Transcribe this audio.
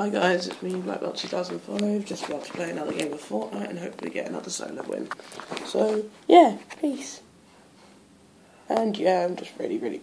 Hi guys, it's me, Blackbelt 2005, just about to play another game of Fortnite and hopefully get another solo win. So, yeah, peace. And yeah, I'm just really, really.